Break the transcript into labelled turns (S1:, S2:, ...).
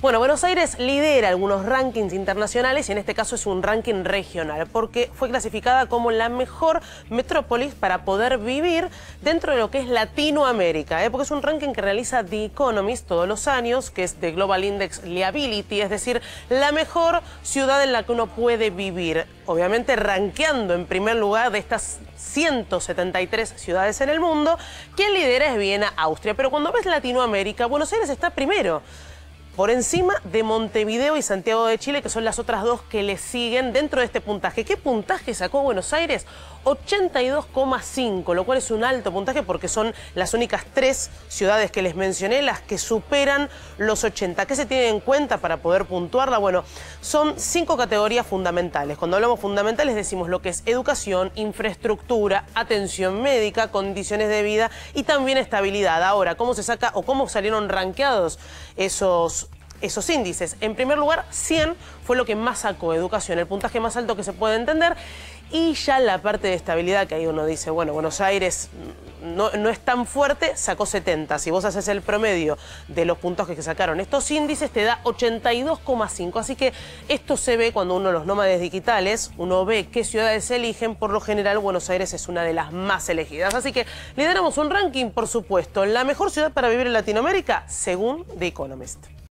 S1: Bueno, Buenos Aires lidera algunos rankings internacionales y en este caso es un ranking regional porque fue clasificada como la mejor metrópolis para poder vivir dentro de lo que es Latinoamérica, ¿eh? porque es un ranking que realiza The Economist todos los años, que es The Global Index Liability, es decir, la mejor ciudad en la que uno puede vivir. Obviamente rankeando en primer lugar de estas 173 ciudades en el mundo, quien lidera es Viena, Austria, pero cuando ves Latinoamérica, Buenos Aires está primero por encima de Montevideo y Santiago de Chile, que son las otras dos que le siguen dentro de este puntaje. ¿Qué puntaje sacó Buenos Aires? 82,5, lo cual es un alto puntaje porque son las únicas tres ciudades que les mencioné las que superan los 80. ¿Qué se tiene en cuenta para poder puntuarla? Bueno, son cinco categorías fundamentales. Cuando hablamos fundamentales decimos lo que es educación, infraestructura, atención médica, condiciones de vida y también estabilidad. Ahora, ¿cómo se saca o cómo salieron ranqueados esos esos índices. En primer lugar, 100 fue lo que más sacó educación, el puntaje más alto que se puede entender. Y ya la parte de estabilidad, que ahí uno dice, bueno, Buenos Aires no, no, es tan fuerte, sacó 70. Si vos haces el promedio de los puntos que sacaron estos índices, te da 82,5. Así que esto se ve cuando uno los nómades digitales, uno ve qué ciudades eligen. Por lo general, Buenos Aires es una de las más elegidas. Así que lideramos un ranking, por supuesto. La mejor ciudad para vivir en Latinoamérica, según The Economist.